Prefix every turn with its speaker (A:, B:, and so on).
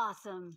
A: awesome.